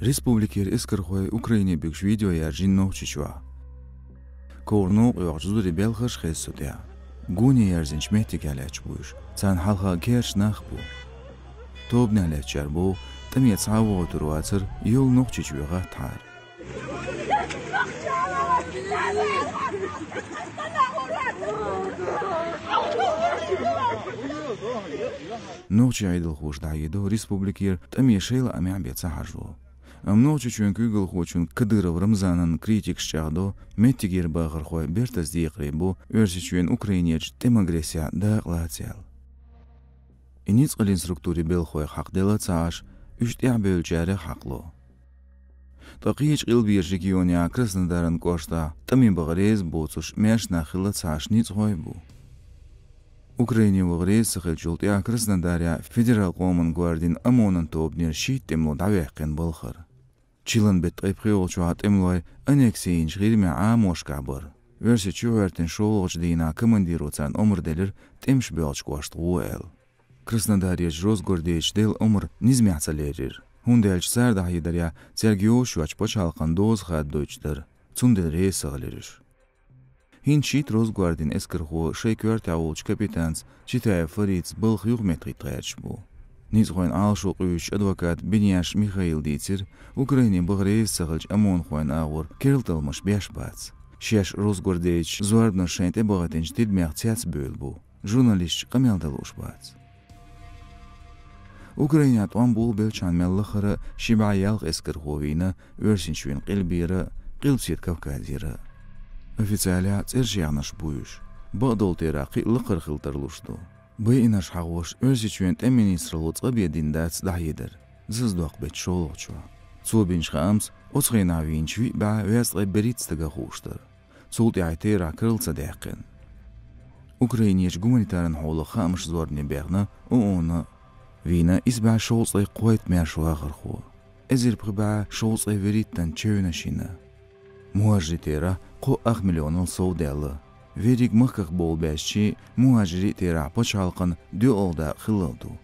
Республикер эскерхой Украине бюкш видео я жиннох чичва. Корну йогжури белхаш хесудя. Гуни ярзинч мехти галач буш. Цан халха керш нах бу. Тобна лечар бу, там я цаво туруацер, юл нох чичвига тар. Ночи айдл хуш дайдо республикер там я шейла амя беца хажу. Амночу чүн күгэл хочун Кадыров Рамзанын критик шчагдо меттигер багыр хой бертас диекре бу өрси чүн Украинеч демагрессия да глацел. Иниц strukturi bel xoy haq dela цааш үштя бөлчәре хаклы. Тақич ил бир регионя Краснодарын кошта тами багрез боцуш меш нахила цааш ниц хой бу. Украине вогрез сахил жултя Краснодаря федерал қомын гвардин амонын тобнер шит темло давяқен болхыр. Чилан бет айпхиол чуат эмлой анексейн шгирме а мошкабыр. Верси чувертен шолоч дина командируцан омрделер темш белч кошт уэл. Краснодарьяч Росгордеч дел омр низмяцалерир. Хундельч сарда даря Сергио шуач почалқан доз хад дойчдыр. Цундел рейсагалериш. Хин эскерху шейкверт аулч капитанс читая фариц был хюг метрит бу. Михаил Дитер, Украине бұғырейс сағылч амон хойн ауыр, керілтілмыш беш бац. Шеш Росгвардеич зуардны шенте бұғатынч тедмяқ цяц бөл бу. Журналист қамелдалуш бац. Украина туан бул бел чанмеллахыры шибаялық эскер ховина өрсинчуин қилбиры, қилпсет кавказиры. Официаля цержияныш буюш. Бадол тера қилы қырқылтырлушту. Бый инаш хагуш өзі чуен министрлу цыбе диндац дахидер. Зыздуақ бет шолуқчуа. Цубинч хамс, оцғина винчви ба веслы берицтыга хуштыр. Цулти айтера кырылца дәқін. Украинеш гуманитарен холы хамш зорни бәғны, у оны Вина изба шолцлы қойт мя шуағыр ху. Эзір миллионын соудәлі. Верик мықық бол бәшчі муажири тера почалқын дөолда қылылду.